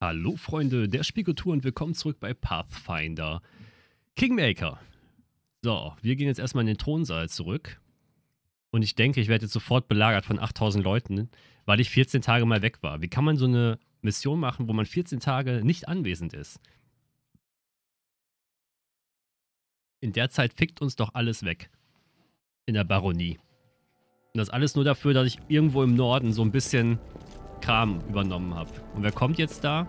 Hallo Freunde der Spielkultur und willkommen zurück bei Pathfinder Kingmaker. So, wir gehen jetzt erstmal in den Thronsaal zurück. Und ich denke, ich werde jetzt sofort belagert von 8000 Leuten, weil ich 14 Tage mal weg war. Wie kann man so eine Mission machen, wo man 14 Tage nicht anwesend ist? In der Zeit fickt uns doch alles weg. In der Baronie. Und das alles nur dafür, dass ich irgendwo im Norden so ein bisschen Kram übernommen habe. Und wer kommt jetzt da?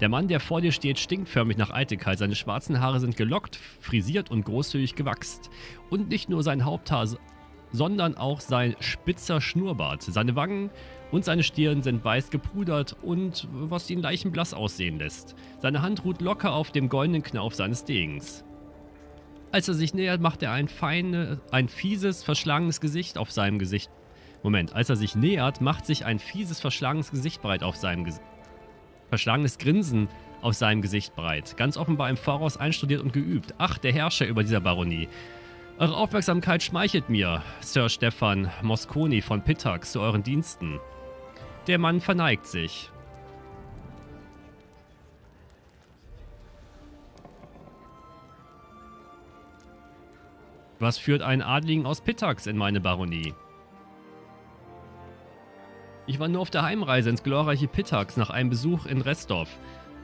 Der Mann, der vor dir steht, stinkt förmlich nach Eitelkeit. Seine schwarzen Haare sind gelockt, frisiert und großzügig gewachst. Und nicht nur sein Haupthaar, sondern auch sein spitzer Schnurrbart. Seine Wangen und seine Stirn sind weiß gepudert und was ihn leichenblass aussehen lässt. Seine Hand ruht locker auf dem goldenen Knauf seines Degens. Als er sich nähert, macht er ein, feine, ein fieses, verschlagenes Gesicht auf seinem Gesicht. Moment, als er sich nähert, macht sich ein fieses, verschlagenes Gesicht breit auf seinem Gesicht. Verschlagenes Grinsen auf seinem Gesicht breit. Ganz offenbar im Voraus einstudiert und geübt. Ach, der Herrscher über dieser Baronie. Eure Aufmerksamkeit schmeichelt mir, Sir Stefan Mosconi von Pittax zu euren Diensten. Der Mann verneigt sich. Was führt einen Adligen aus Pittax in meine Baronie? Ich war nur auf der Heimreise ins glorreiche Pittax nach einem Besuch in Restorf.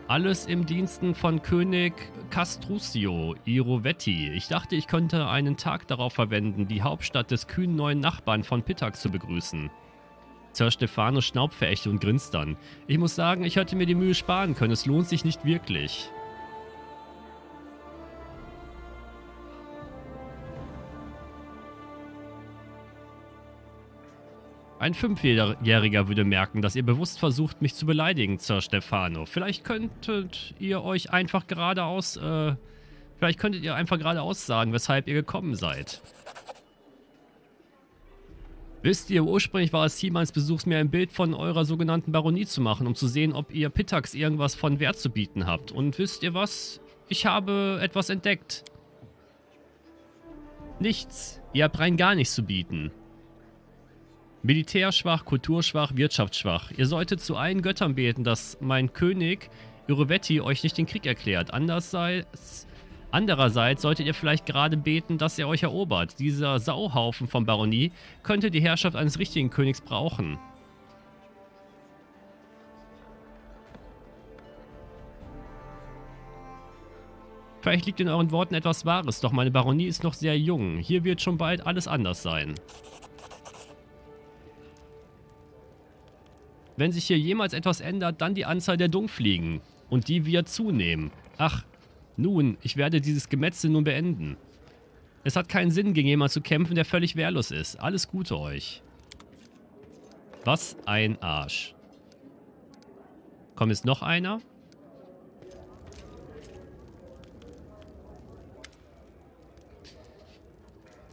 Alles im Diensten von König Castruccio Irovetti. Ich dachte, ich könnte einen Tag darauf verwenden, die Hauptstadt des kühnen neuen Nachbarn von Pittax zu begrüßen. Sir Stefano schnaubt verächtlich und grinst dann. Ich muss sagen, ich hätte mir die Mühe sparen können, es lohnt sich nicht wirklich. Ein Fünfjähriger würde merken, dass ihr bewusst versucht, mich zu beleidigen, Sir Stefano. Vielleicht könntet ihr euch einfach geradeaus, äh, vielleicht könntet ihr einfach geradeaus sagen, weshalb ihr gekommen seid. Wisst ihr, ursprünglich war es Ziel meines Besuchs, mir ein Bild von eurer sogenannten Baronie zu machen, um zu sehen, ob ihr Pittax irgendwas von Wert zu bieten habt. Und wisst ihr was? Ich habe etwas entdeckt. Nichts. Ihr habt rein gar nichts zu bieten. Militärschwach, kulturschwach, wirtschaftsschwach. Ihr solltet zu allen Göttern beten, dass mein König Irovetti euch nicht den Krieg erklärt. Andererseits, andererseits solltet ihr vielleicht gerade beten, dass er euch erobert. Dieser Sauhaufen von Baronie könnte die Herrschaft eines richtigen Königs brauchen. Vielleicht liegt in euren Worten etwas Wahres, doch meine Baronie ist noch sehr jung. Hier wird schon bald alles anders sein. Wenn sich hier jemals etwas ändert, dann die Anzahl der Dungfliegen. Und die wird zunehmen. Ach, nun, ich werde dieses Gemetzel nun beenden. Es hat keinen Sinn, gegen jemanden zu kämpfen, der völlig wehrlos ist. Alles Gute euch. Was ein Arsch. Kommt jetzt noch einer?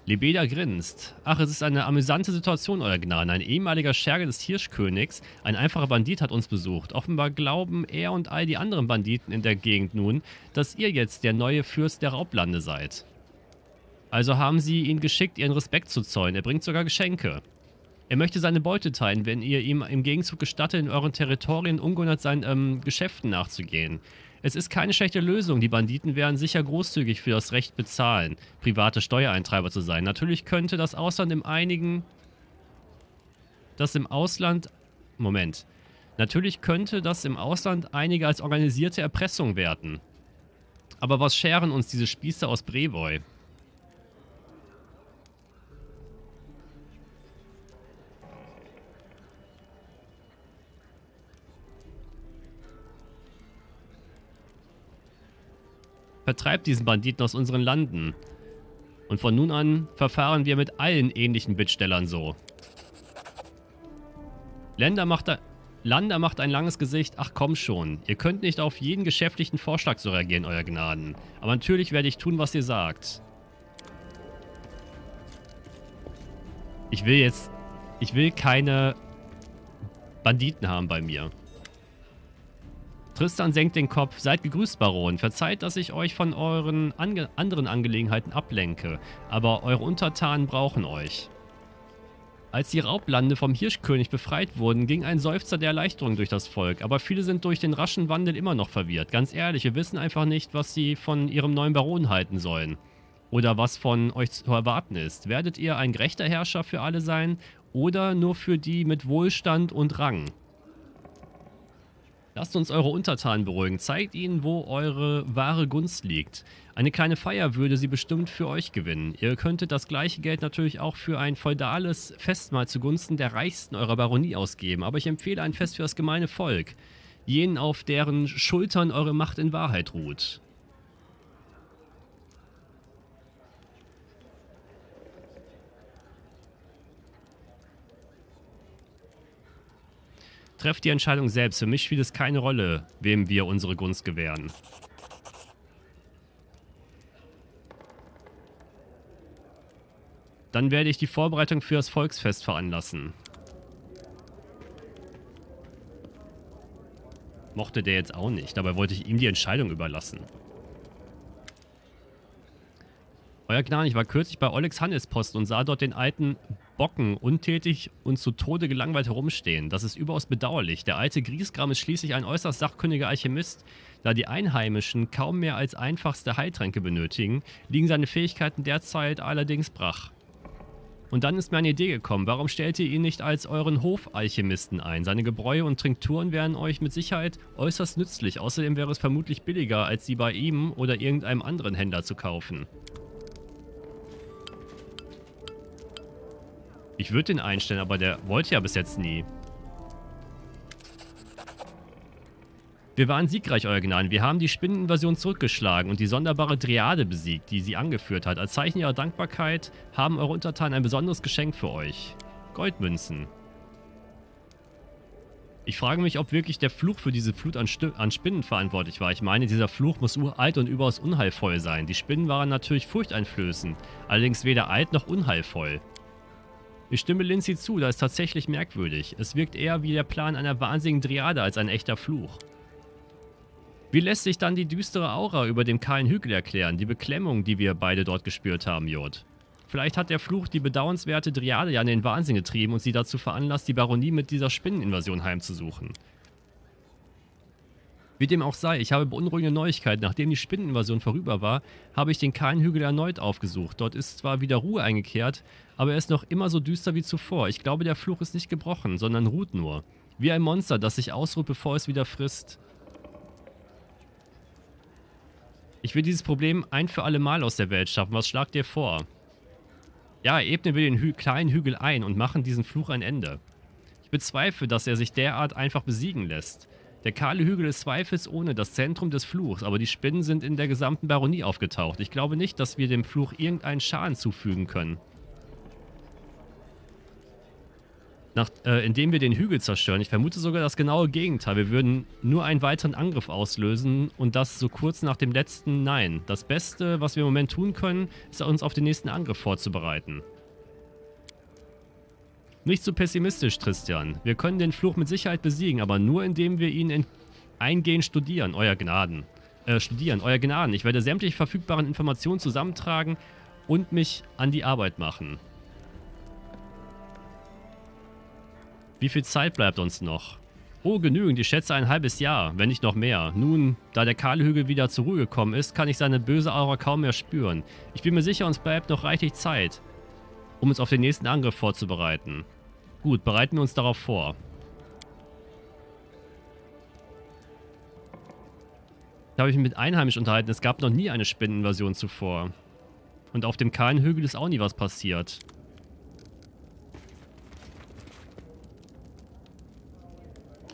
Lebeda grinst. Ach, es ist eine amüsante Situation, Euer Gnaden. Ein ehemaliger Scherge des Hirschkönigs, ein einfacher Bandit, hat uns besucht. Offenbar glauben er und all die anderen Banditen in der Gegend nun, dass ihr jetzt der neue Fürst der Raublande seid. Also haben sie ihn geschickt, ihren Respekt zu zollen. Er bringt sogar Geschenke. Er möchte seine Beute teilen, wenn ihr ihm im Gegenzug gestattet, in euren Territorien ungehindert seinen ähm, Geschäften nachzugehen. Es ist keine schlechte Lösung. Die Banditen werden sicher großzügig für das Recht bezahlen, private Steuereintreiber zu sein. Natürlich könnte das Ausland im einigen... Das im Ausland... Moment. Natürlich könnte das im Ausland einige als organisierte Erpressung werten. Aber was scheren uns diese Spieße aus Brevoy? Vertreibt diesen Banditen aus unseren Landen. Und von nun an verfahren wir mit allen ähnlichen Bittstellern so. Länder macht da... Macht ein langes Gesicht. Ach komm schon. Ihr könnt nicht auf jeden geschäftlichen Vorschlag so reagieren, euer Gnaden. Aber natürlich werde ich tun, was ihr sagt. Ich will jetzt... Ich will keine Banditen haben bei mir. Tristan senkt den Kopf. Seid gegrüßt, Baron. Verzeiht, dass ich euch von euren ange anderen Angelegenheiten ablenke. Aber eure Untertanen brauchen euch. Als die Raublande vom Hirschkönig befreit wurden, ging ein Seufzer der Erleichterung durch das Volk, aber viele sind durch den raschen Wandel immer noch verwirrt. Ganz ehrlich, wir wissen einfach nicht, was sie von ihrem neuen Baron halten sollen. Oder was von euch zu erwarten ist. Werdet ihr ein gerechter Herrscher für alle sein oder nur für die mit Wohlstand und Rang? Lasst uns eure Untertanen beruhigen. Zeigt ihnen, wo eure wahre Gunst liegt. Eine kleine Feier würde sie bestimmt für euch gewinnen. Ihr könntet das gleiche Geld natürlich auch für ein feudales Festmahl zugunsten der Reichsten eurer Baronie ausgeben. Aber ich empfehle ein Fest für das gemeine Volk. Jenen, auf deren Schultern eure Macht in Wahrheit ruht. Trefft die Entscheidung selbst. Für mich spielt es keine Rolle, wem wir unsere Gunst gewähren. Dann werde ich die Vorbereitung für das Volksfest veranlassen. Mochte der jetzt auch nicht. Dabei wollte ich ihm die Entscheidung überlassen. Euer Gnaden, ich war kürzlich bei Olex Handelspost und sah dort den alten Bocken untätig und zu Tode gelangweilt herumstehen. Das ist überaus bedauerlich. Der alte Griesgram ist schließlich ein äußerst sachkundiger Alchemist. Da die Einheimischen kaum mehr als einfachste Heiltränke benötigen, liegen seine Fähigkeiten derzeit allerdings brach. Und dann ist mir eine Idee gekommen. Warum stellt ihr ihn nicht als euren Hofalchemisten ein? Seine Gebräue und Trinkturen wären euch mit Sicherheit äußerst nützlich. Außerdem wäre es vermutlich billiger, als sie bei ihm oder irgendeinem anderen Händler zu kaufen. Ich würde den einstellen, aber der wollte ja bis jetzt nie. Wir waren siegreich, Euer Gnaden. Wir haben die Spinneninvasion zurückgeschlagen und die sonderbare Triade besiegt, die sie angeführt hat. Als Zeichen ihrer Dankbarkeit haben eure Untertanen ein besonderes Geschenk für euch. Goldmünzen. Ich frage mich, ob wirklich der Fluch für diese Flut an, an, Spinnen verantwortlich war. Ich meine, dieser Fluch muss uralt und überaus unheilvoll sein. Die Spinnen waren natürlich furchteinflößend, allerdings weder alt noch unheilvoll. Ich stimme Lindsay zu, das ist tatsächlich merkwürdig. Es wirkt eher wie der Plan einer wahnsinnigen Triade als ein echter Fluch. Wie lässt sich dann die düstere Aura über dem kahlen Hügel erklären, die Beklemmung, die wir beide dort gespürt haben, Jod? Vielleicht hat der Fluch die bedauernswerte Triade ja in den Wahnsinn getrieben und sie dazu veranlasst, die Baronie mit dieser Spinneninvasion heimzusuchen. Wie dem auch sei, ich habe beunruhigende Neuigkeiten. Nachdem die Spinneninvasion vorüber war, habe ich den kahlen Hügel erneut aufgesucht. Dort ist zwar wieder Ruhe eingekehrt, aber er ist noch immer so düster wie zuvor. Ich glaube, der Fluch ist nicht gebrochen, sondern ruht nur. Wie ein Monster, das sich ausruht, bevor es wieder frisst. Ich will dieses Problem ein für alle Mal aus der Welt schaffen. Was schlagt ihr vor? Ja, ebnen wir den Hü kleinen Hügel ein und machen diesen Fluch ein Ende. Ich bezweifle, dass er sich derart einfach besiegen lässt. Der kahle Hügel ist zweifelsohne das Zentrum des Fluchs, aber die Spinnen sind in der gesamten Baronie aufgetaucht. Ich glaube nicht, dass wir dem Fluch irgendeinen Schaden zufügen können. Nach, äh, indem wir den Hügel zerstören. Ich vermute sogar das genaue Gegenteil. Wir würden nur einen weiteren Angriff auslösen und das so kurz nach dem letzten Nein. Das Beste, was wir im Moment tun können, ist uns auf den nächsten Angriff vorzubereiten. Nicht so pessimistisch, Tristan. Wir können den Fluch mit Sicherheit besiegen, aber nur indem wir ihn eingehend studieren, euer Gnaden. Äh, studieren, euer Gnaden. Ich werde sämtliche verfügbaren Informationen zusammentragen und mich an die Arbeit machen. Wie viel Zeit bleibt uns noch? Oh, genügend. Ich schätze ein halbes Jahr, wenn nicht noch mehr. Nun, da der kahle Hügel wieder zur Ruhe gekommen ist, kann ich seine böse Aura kaum mehr spüren. Ich bin mir sicher, uns bleibt noch reichlich Zeit, um uns auf den nächsten Angriff vorzubereiten. Gut, bereiten wir uns darauf vor. Da habe ich mich mit Einheimischen unterhalten. Es gab noch nie eine Spinneninvasion zuvor. Und auf dem kahlen Hügel ist auch nie was passiert.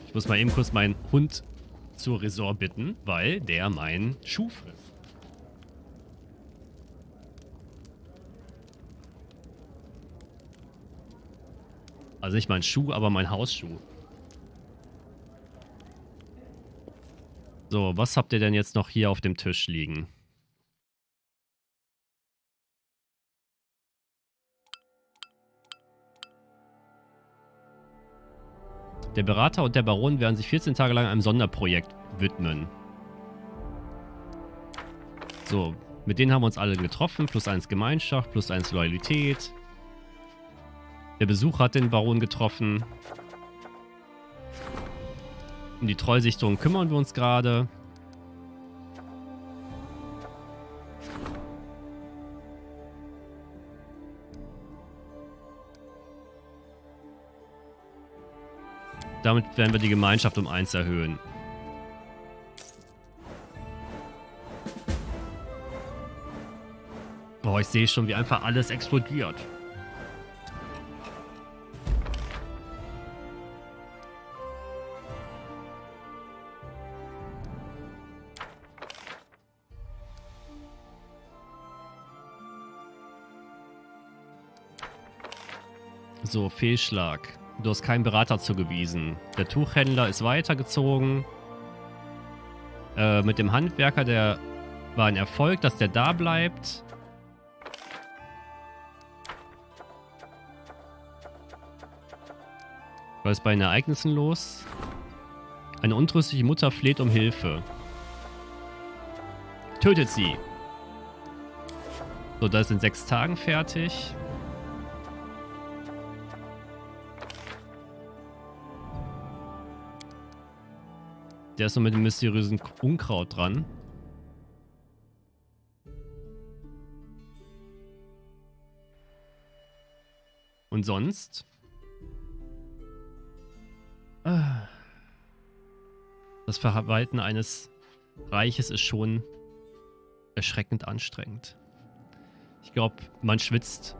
Ich muss mal eben kurz meinen Hund zur Resort bitten, weil der meinen Schuh frisst. Also nicht mein Schuh, aber mein Hausschuh. So, was habt ihr denn jetzt noch hier auf dem Tisch liegen? Der Berater und der Baron werden sich 14 Tage lang einem Sonderprojekt widmen. So, mit denen haben wir uns alle getroffen. Plus eins Gemeinschaft, plus eins Loyalität. Der Besuch hat den Baron getroffen. Um die Treusichtung kümmern wir uns gerade. Damit werden wir die Gemeinschaft um eins erhöhen. Boah, ich sehe schon, wie einfach alles explodiert. So, Fehlschlag. Du hast keinen Berater zugewiesen. Der Tuchhändler ist weitergezogen. Äh, mit dem Handwerker, der war ein Erfolg, dass der da bleibt. Was ist bei den Ereignissen los? Eine untröstliche Mutter fleht um Hilfe. Tötet sie. So, das ist in sechs Tagen fertig. Der ist noch mit dem mysteriösen Unkraut dran. Und sonst? Das Verwalten eines Reiches ist schon erschreckend anstrengend. Ich glaube, man schwitzt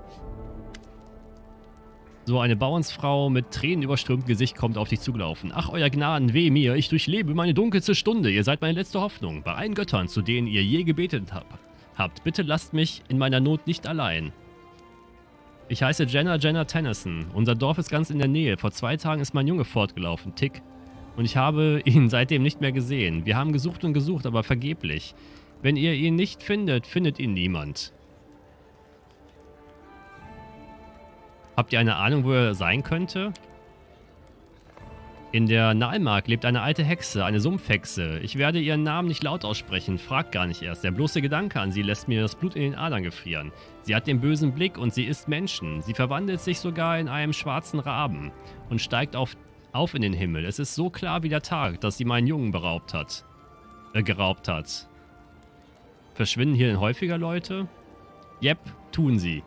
so eine Bauernsfrau mit tränenüberströmtem Gesicht kommt auf dich zugelaufen. Ach, euer Gnaden, weh mir, ich durchlebe meine dunkelste Stunde. Ihr seid meine letzte Hoffnung. Bei allen Göttern, zu denen ihr je gebetet habt, bitte lasst mich in meiner Not nicht allein. Ich heiße Jenna Jenna Tennyson. Unser Dorf ist ganz in der Nähe. Vor zwei Tagen ist mein Junge fortgelaufen, Tick. Und ich habe ihn seitdem nicht mehr gesehen. Wir haben gesucht und gesucht, aber vergeblich. Wenn ihr ihn nicht findet, findet ihn niemand. Habt ihr eine Ahnung, wo er sein könnte? In der Nalmark lebt eine alte Hexe, eine Sumpfhexe. Ich werde ihren Namen nicht laut aussprechen, fragt gar nicht erst. Der bloße Gedanke an sie lässt mir das Blut in den Adern gefrieren. Sie hat den bösen Blick und sie isst Menschen. Sie verwandelt sich sogar in einem schwarzen Raben und steigt auf, auf in den Himmel. Es ist so klar wie der Tag, dass sie meinen Jungen beraubt hat. Äh, geraubt hat. Verschwinden hier denn häufiger Leute? Jep, tun sie.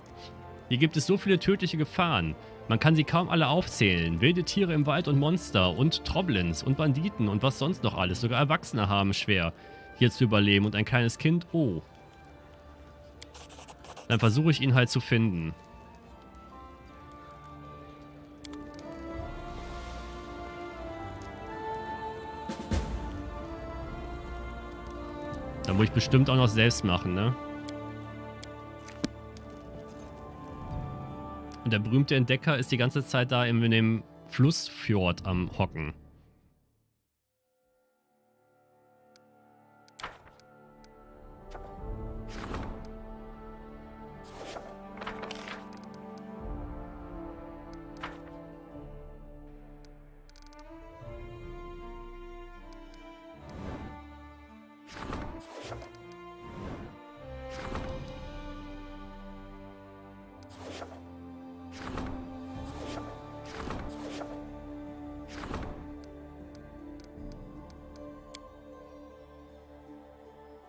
Hier gibt es so viele tödliche Gefahren. Man kann sie kaum alle aufzählen. Wilde Tiere im Wald und Monster und Troblins und Banditen und was sonst noch alles. Sogar Erwachsene haben schwer, hier zu überleben und ein kleines Kind, oh. Dann versuche ich ihn halt zu finden. Dann muss ich bestimmt auch noch selbst machen, ne? Der berühmte Entdecker ist die ganze Zeit da in dem Flussfjord am Hocken.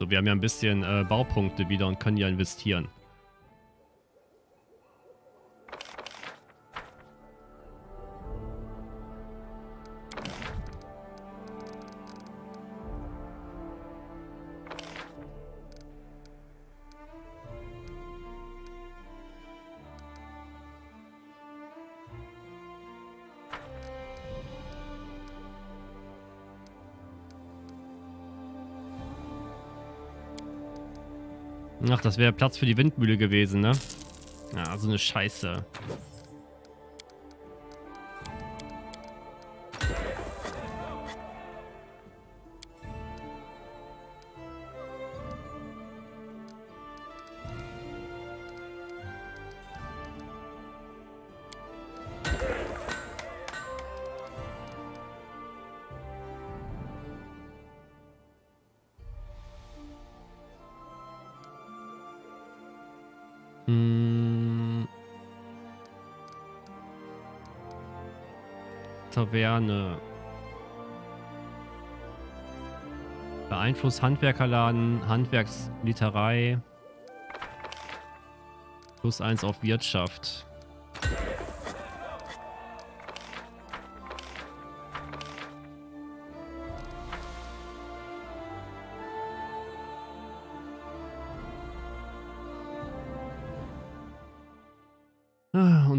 So, wir haben ja ein bisschen äh, Baupunkte wieder und können ja investieren. Das wäre Platz für die Windmühle gewesen, ne? Ja, so eine Scheiße. Hm. Taverne. Beeinflusst Handwerkerladen, Handwerksliterei. Plus eins auf Wirtschaft.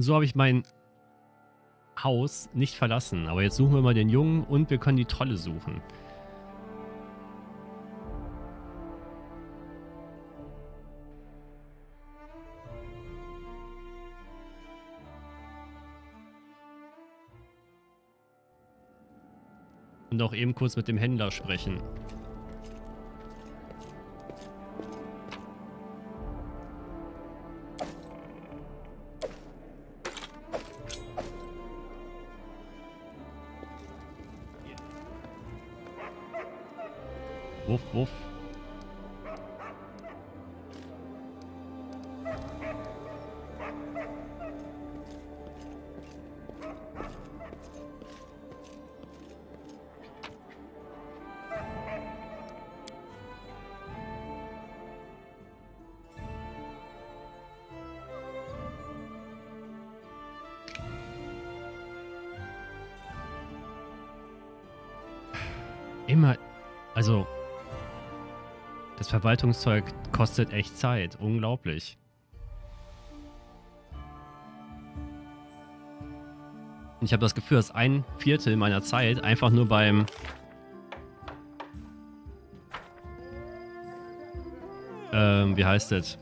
So habe ich mein Haus nicht verlassen. Aber jetzt suchen wir mal den Jungen und wir können die Trolle suchen. Und auch eben kurz mit dem Händler sprechen. Wuff, wuff. Immer, also das Verwaltungszeug kostet echt Zeit. Unglaublich. Ich habe das Gefühl, dass ein Viertel meiner Zeit einfach nur beim ähm, wie heißt es?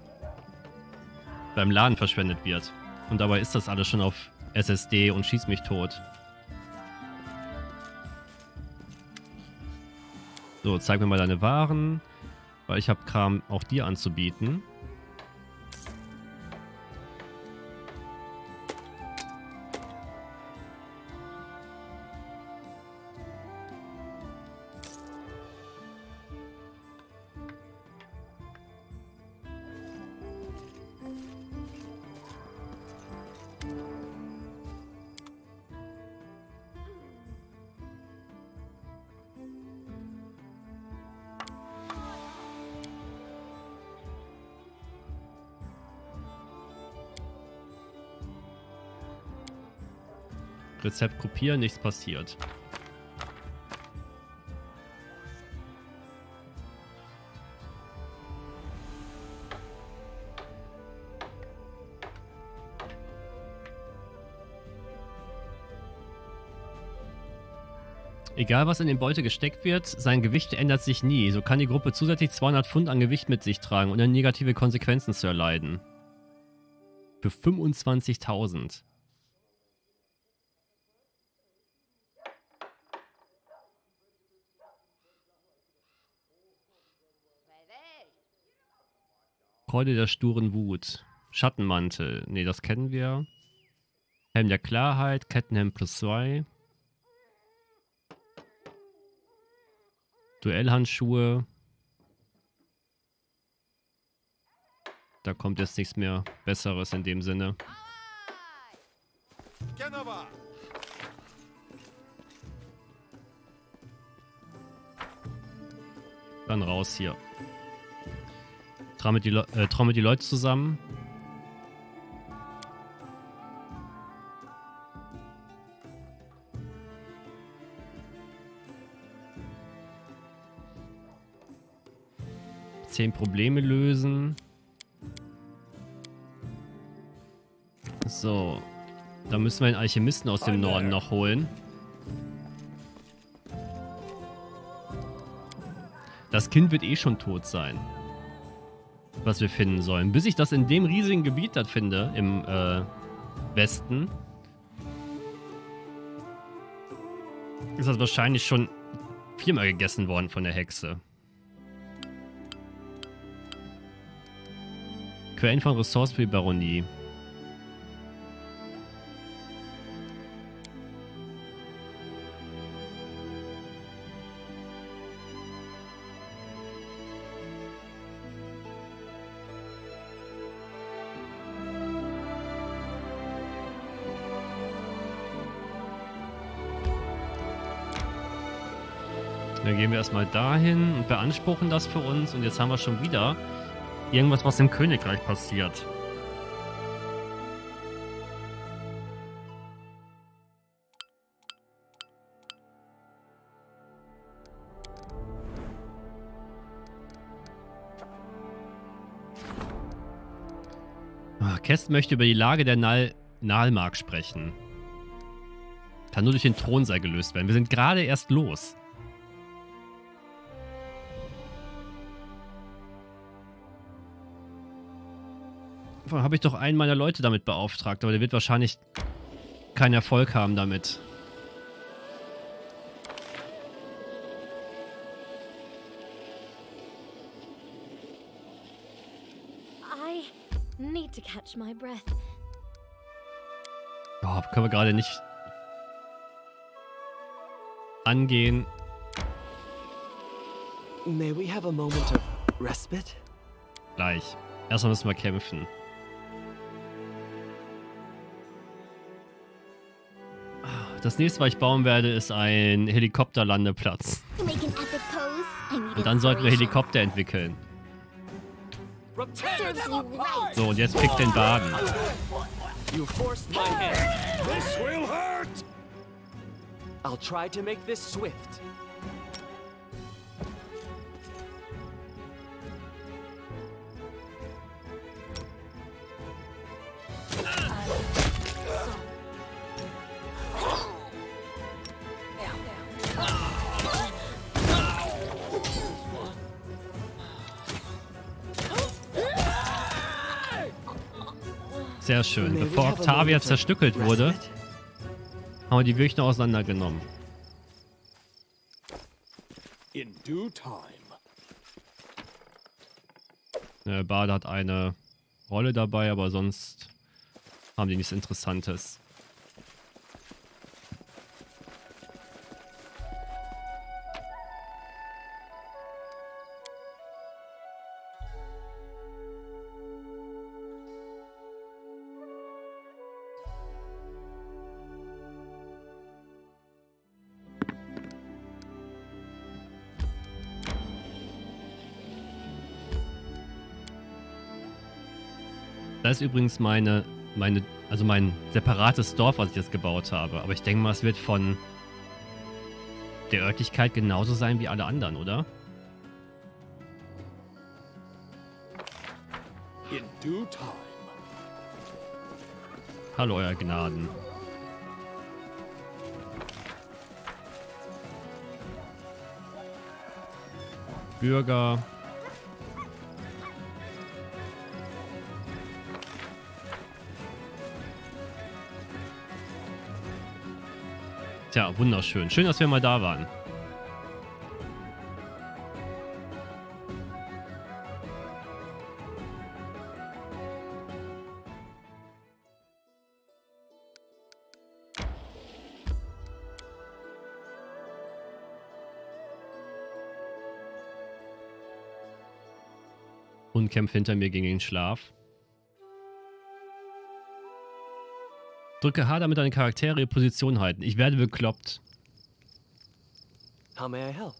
Beim Laden verschwendet wird. Und dabei ist das alles schon auf SSD und schießt mich tot. So, zeig mir mal deine Waren. Ich habe Kram auch dir anzubieten. Rezept kopieren, nichts passiert. Egal was in den Beute gesteckt wird, sein Gewicht ändert sich nie. So kann die Gruppe zusätzlich 200 Pfund an Gewicht mit sich tragen, ohne negative Konsequenzen zu erleiden. Für 25.000. Freude der sturen Wut. Schattenmantel. Ne, das kennen wir. Helm der Klarheit. Kettenhelm plus 2. Duellhandschuhe. Da kommt jetzt nichts mehr Besseres in dem Sinne. Dann raus hier. Traue die, äh, trau die Leute zusammen. Zehn Probleme lösen. So. Da müssen wir einen Alchemisten aus dem Norden noch holen. Das Kind wird eh schon tot sein was wir finden sollen. Bis ich das in dem riesigen Gebiet da finde, im äh, Westen, ist das wahrscheinlich schon viermal gegessen worden von der Hexe. Quellen von Ressourcen für die Baronie. Wir erstmal dahin und beanspruchen das für uns. Und jetzt haben wir schon wieder irgendwas, was im Königreich passiert. Ah, Kest möchte über die Lage der Nal Nalmark sprechen. Kann nur durch den Thronsaal gelöst werden. Wir sind gerade erst los. Habe ich doch einen meiner Leute damit beauftragt, aber der wird wahrscheinlich keinen Erfolg haben damit. I need to catch my breath. Oh, können wir gerade nicht angehen. May we have a moment of respite? Gleich. Erstmal müssen wir kämpfen. Das nächste, was ich bauen werde, ist ein Helikopterlandeplatz. Und dann sollten wir. Helikopter entwickeln. So, und jetzt pick den Baden. I'll try to make this swift. Sehr schön. Bevor Octavia zerstückelt wurde, haben wir die noch auseinandergenommen. In due time. Der Bade hat eine Rolle dabei, aber sonst haben die nichts Interessantes. Das ist übrigens meine, meine, also mein separates Dorf, was ich jetzt gebaut habe. Aber ich denke mal, es wird von der Örtlichkeit genauso sein wie alle anderen, oder? In due time. Hallo, euer Gnaden. Bürger. Tja, wunderschön. Schön, dass wir mal da waren. Und kämpft hinter mir gegen den Schlaf. Drücke H, damit deine Charaktere ihre Position halten. Ich werde bekloppt. How may I help?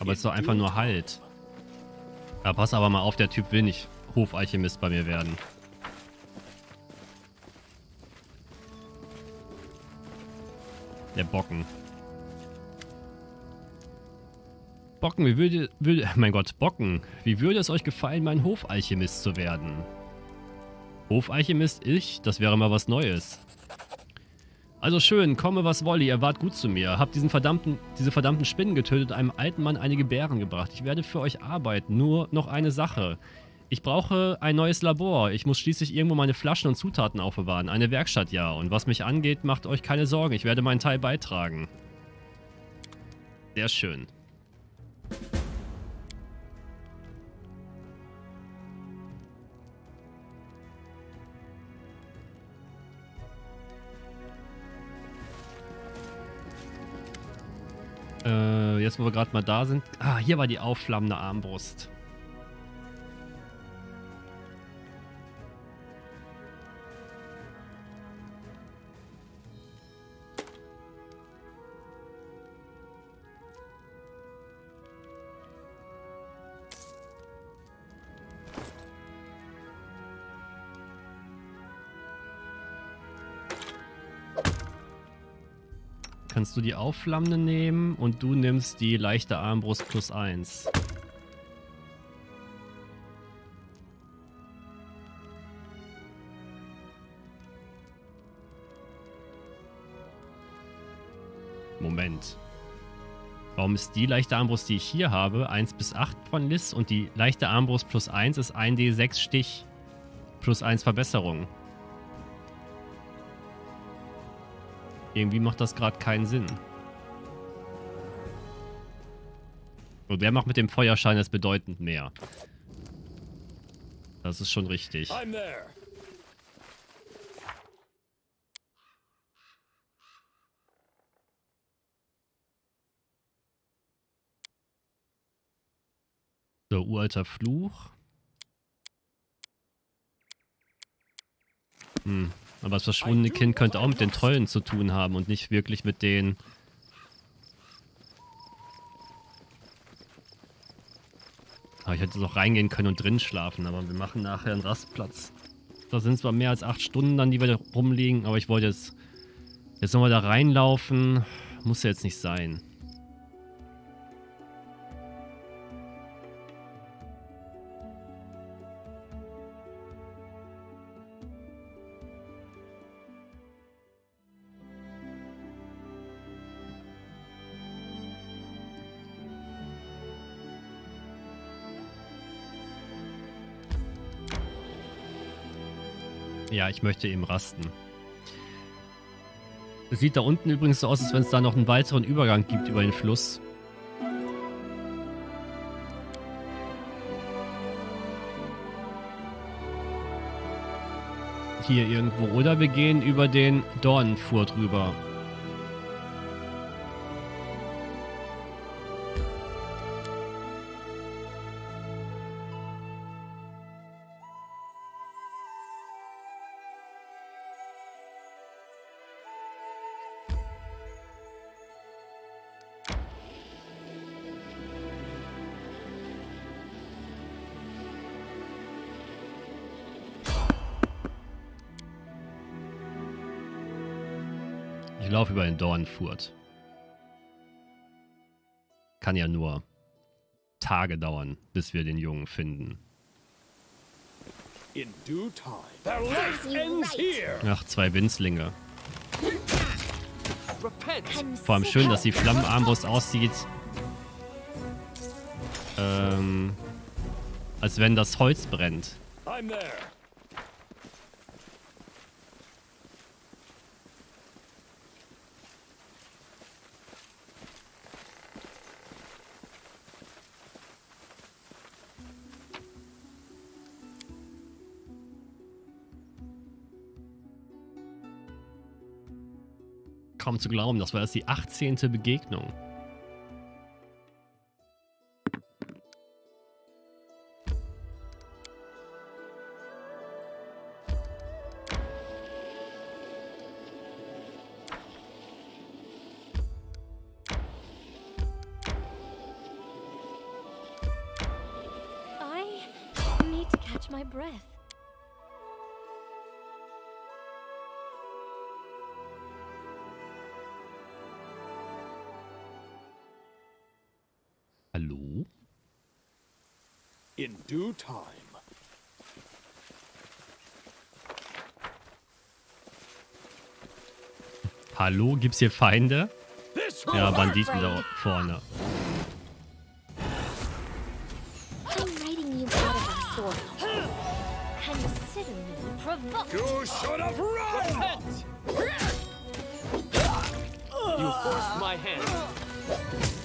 Aber es ist doch einfach nur Halt. Ja, pass aber mal auf, der Typ will nicht Hofalchemist bei mir werden. Der Bocken. Bocken, wie würde, würde, mein Gott, Bocken, wie würde es euch gefallen, mein Hofalchemist zu werden? Hofalchemist ich? Das wäre mal was Neues. Also schön, komme was wolle, ihr wart gut zu mir. Habt diesen verdammten, diese verdammten Spinnen getötet und einem alten Mann einige Bären gebracht. Ich werde für euch arbeiten. Nur noch eine Sache. Ich brauche ein neues Labor. Ich muss schließlich irgendwo meine Flaschen und Zutaten aufbewahren. Eine Werkstatt, ja. Und was mich angeht, macht euch keine Sorgen. Ich werde meinen Teil beitragen. Sehr schön. Äh, jetzt wo wir gerade mal da sind. Ah, hier war die aufflammende Armbrust. Kannst du die aufflammende nehmen und du nimmst die leichte Armbrust plus 1. Moment. Warum ist die leichte Armbrust, die ich hier habe, 1 bis 8 von Liz und die leichte Armbrust plus 1 ist 1d6 Stich plus 1 Verbesserung? Irgendwie macht das gerade keinen Sinn. Und der macht mit dem Feuerschein jetzt bedeutend mehr. Das ist schon richtig. So, uralter Fluch. Hm. Aber das verschwundene Kind könnte auch mit den Trollen zu tun haben und nicht wirklich mit den... Aber ich hätte doch reingehen können und drin schlafen, aber wir machen nachher einen Rastplatz. Da sind zwar mehr als acht Stunden dann, die wir da rumliegen, aber ich wollte jetzt, jetzt nochmal da reinlaufen. Muss ja jetzt nicht sein. Ja, ich möchte eben rasten. Es sieht da unten übrigens so aus, als wenn es da noch einen weiteren Übergang gibt über den Fluss. Hier irgendwo. Oder wir gehen über den Dornenfurt rüber. Dornenfurt. Kann ja nur Tage dauern, bis wir den Jungen finden. In due time. Their life you ends right. here. Ach, zwei Winzlinge. Vor allem schön, dass die Flammenarmbrust aussieht. Ähm, als wenn das Holz brennt. I'm there. Kaum zu glauben, das war erst die 18. Begegnung. Hallo? In due time. Hallo, gibt's hier Feinde? This Ja, Banditen da vorne. You should have run. You forced my hand.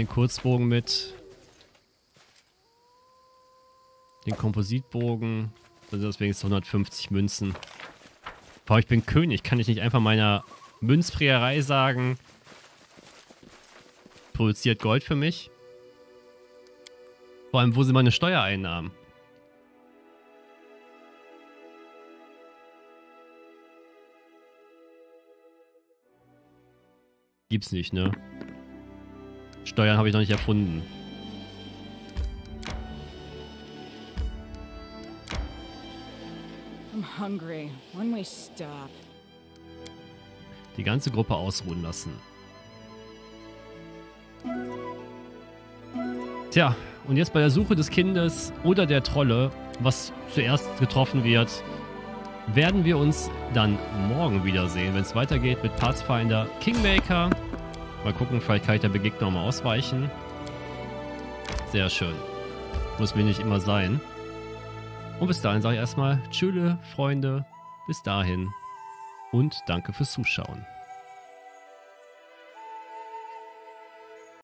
Den Kurzbogen mit. Den Kompositbogen. Sind das wenigstens 150 Münzen. Boah, ich bin König. Kann ich nicht einfach meiner Münzprägerei sagen, produziert Gold für mich? Vor allem, wo sind meine Steuereinnahmen? Gibt's nicht, ne? Steuern habe ich noch nicht erfunden. Die ganze Gruppe ausruhen lassen. Tja, und jetzt bei der Suche des Kindes oder der Trolle, was zuerst getroffen wird, werden wir uns dann morgen wiedersehen, wenn es weitergeht mit Pathfinder Kingmaker. Mal gucken, vielleicht kann ich der Begegnung mal ausweichen. Sehr schön. Muss mir nicht immer sein. Und bis dahin sage ich erstmal Tschüss, Freunde. Bis dahin. Und danke fürs Zuschauen.